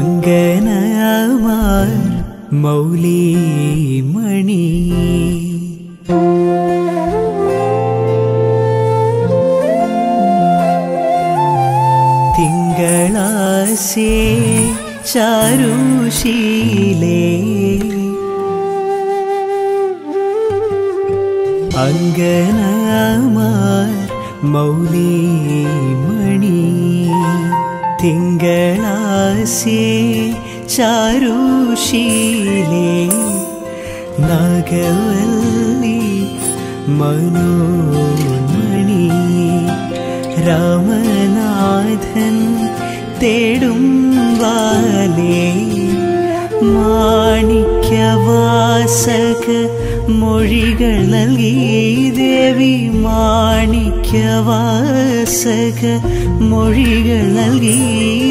അങ്കനമാർ മൗലിമണി. തിങ്കളാശേ ചാരുശീലേ. അങ്കനമാർ മൗലിമണി. മണി തിങ്കളാസേ ചാരുശീലേ നാഗവല്ലി മനോന്മണി രാമനാഥൻ തേടും വാലേ മാണിക്യവാസക മൊഴികൾ നൽകി ദേവി മാണിക്യവാസക. മൊഴികൾ നൽകി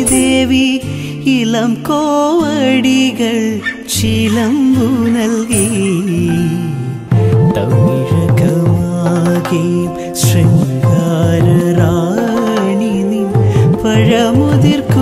ദേവി ഇളം കോവടികൾ ചിലമ്പു നൽകി. തമിഴകമാകെ ശൃംഗാര റാണി പഴമുതിർക്കും